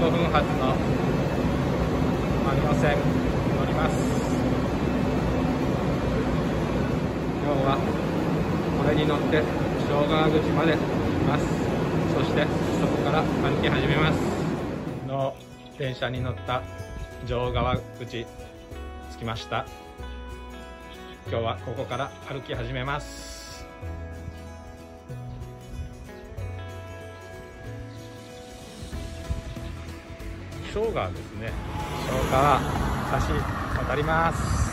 15分発のマリオ線乗ります今日はこれに乗って小川口まで行きますそしてそこから歩き始めますの電車に乗った城川口着きました今日はここから歩き始めます。小川ですね。小川橋渡ります。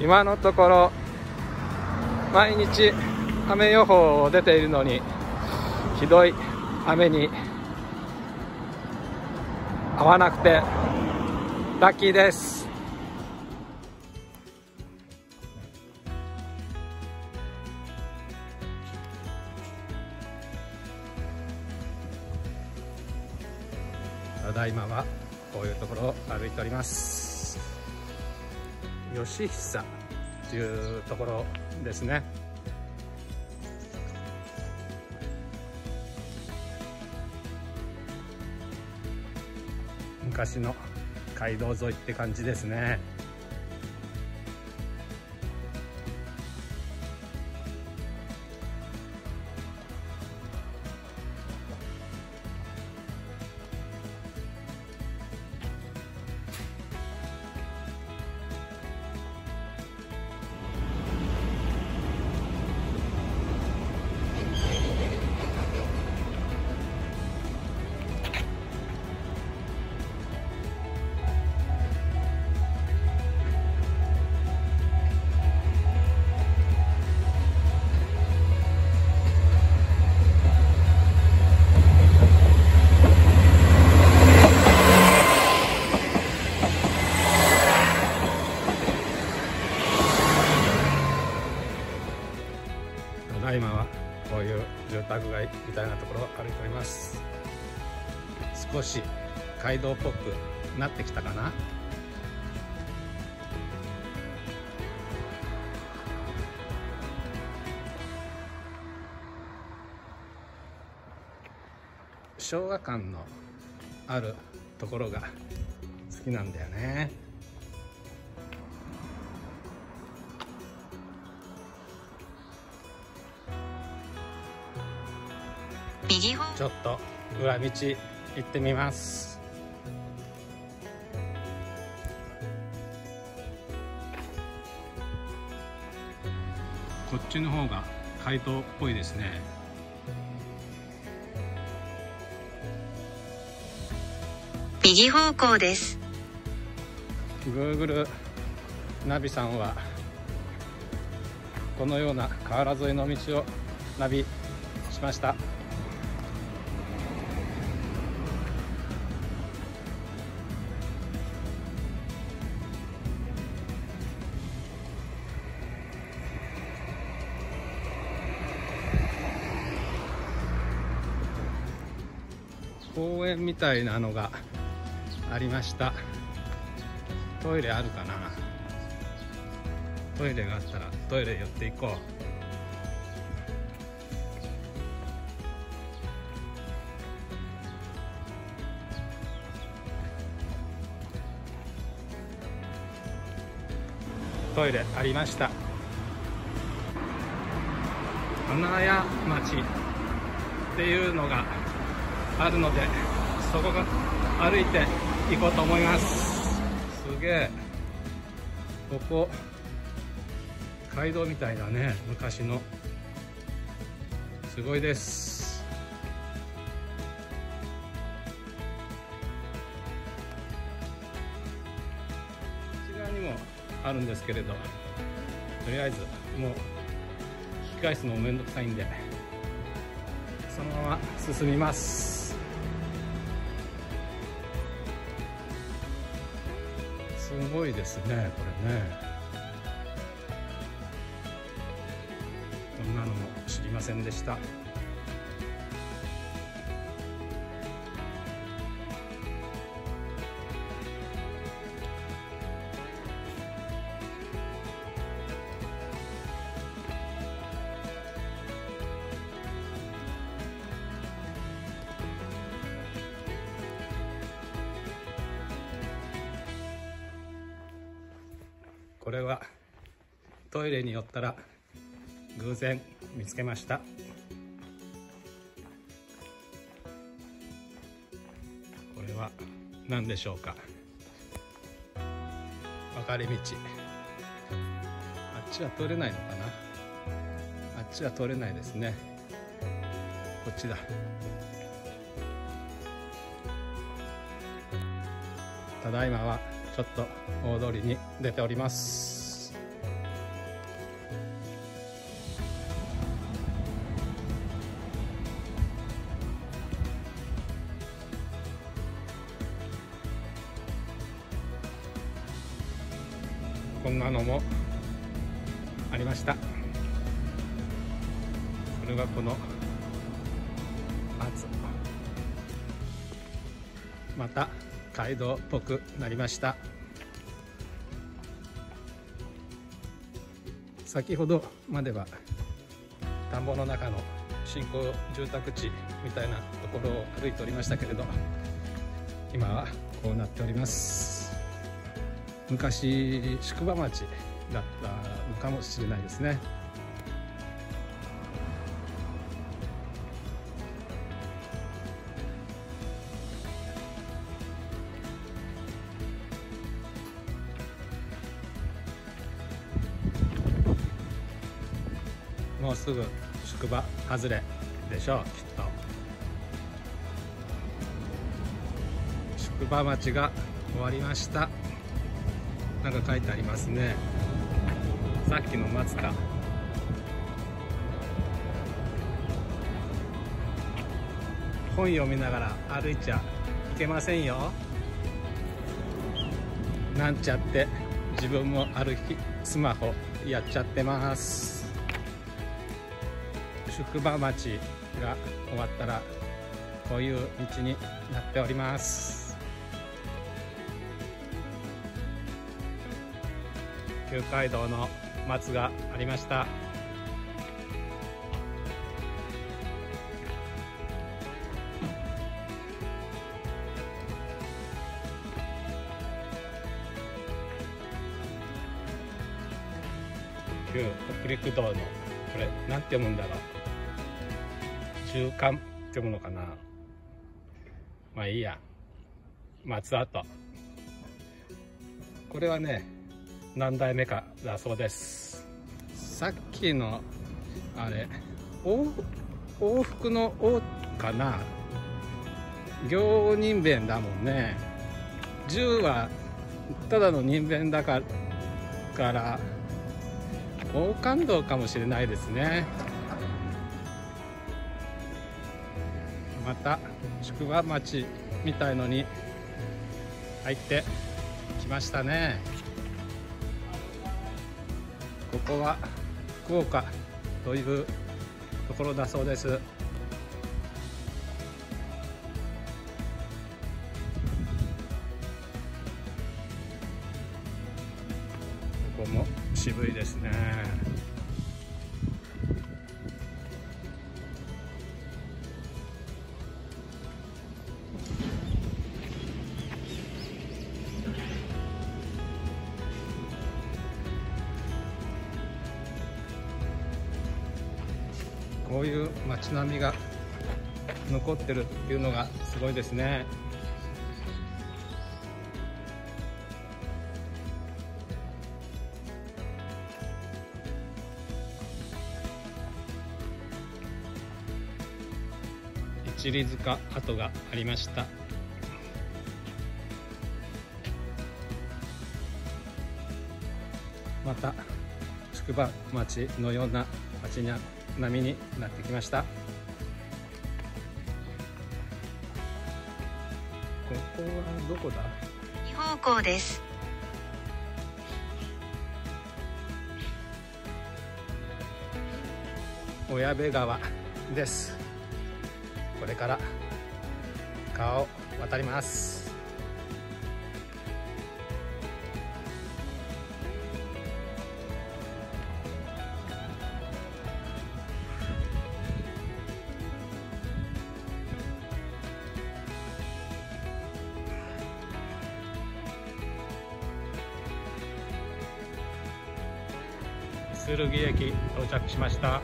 今のところ毎日雨予報を出ているのにひどい雨に合わなくてラッキーです。ただいまはこういうところを歩いております。吉久というところですね。昔の街道沿いって感じですね。ただいまはこういう住宅街みたいなところを歩いております。少し街道っぽくなってきたかな。昭和館のあるところが好きなんだよね。右方ちょっと裏道行ってみます。こっちの方が街道っぽいですね。右方向です。Google ナビさんはこのような河原沿いの道をナビしました公園みたいなのがありました。トイレあるかな？トイレがあったらトイレ寄っていこう。トイレありました。花屋町っていうのがあるのでそこが歩いて行こうと思います。すげえ。ここ街道みたいだね。昔の。すごいです。こち側にもあるんですけれどとりあえずもう引き返すのもめんどくさいんでそのまま進みます。ごいですねこれね。こんなのも知りませんでした。これはトイレに寄ったら偶然見つけました。これは何でしょうか。分かれ道。あっちは通れないのかな。あっちは通れないですね。こっちだ。ただいまはちょっと大通りに出ております。こんなのもありました。それがこの松また街道っぽくなりました。先ほどまでは田んぼの中の新興住宅地みたいなところを歩いておりましたけれど今はこうなっております。昔宿場町だったのかもしれないですね。すぐ宿場外れでしょうきっと宿場町が終わりましたなんか書いてありますねさっきの松田本読みながら歩いちゃいけませんよなんちゃって自分も歩きスマホやっちゃってます宿場町が終わったらこういう道になっております。旧街道の松がありました。旧北陸道のこれなんて読むんだろう。中間って読むのかな。まあいいや。松跡これはね何代目かだそうです。さっきのあれ往往復の「お」かな。行人弁だもんね。10はただの人弁だからから大感動かもしれないですね。また宿場町みたいのに入ってきましたね。ここは福岡というところだそうです。こういう街並みが残ってるっていうのがすごいですね。一里塚跡がありました。また宿場町のような町に並みになってきました。ここはどこだ？右方向です。小矢部川です。これから川を渡ります鶴木駅到着しました。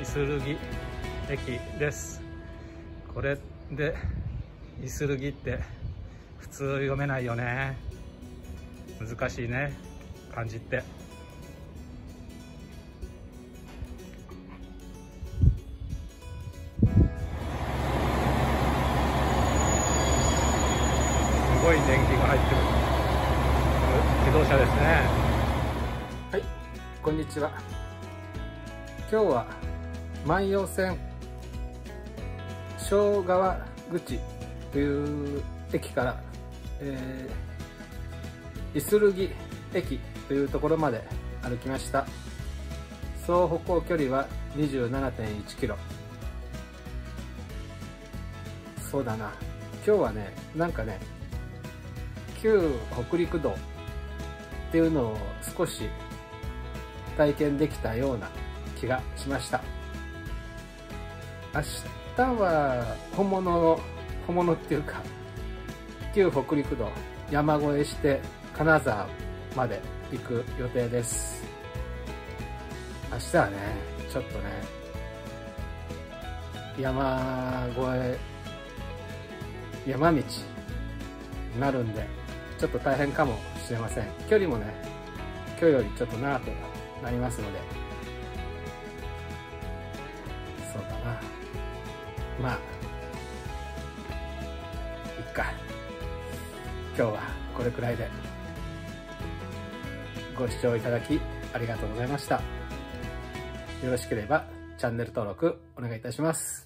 イスルギ駅です。これでイスルギって普通読めないよね。難しいね。漢字って。ごい年季が入ってる自動車ですねはい、こんにちは。今日は万葉線小川口という駅から、えー、イスルギ駅というところまで歩きました。総歩行距離は27.1キロ。そうだな。今日はね、なんかね、旧北陸道っていうのを少し体験できたような気がしました。明日は本物の本物っていうか旧北陸道山越えして金沢まで行く予定です。明日はねちょっとね山越え山道になるんでちょっと大変かもしれません。距離もね今日よりちょっと長くなりますので。そうだな。まあいっか。今日はこれくらいで。ご視聴いただきありがとうございました。よろしければチャンネル登録お願いいたします。